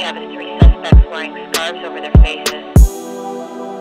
have is three suspects wearing scarves over their faces.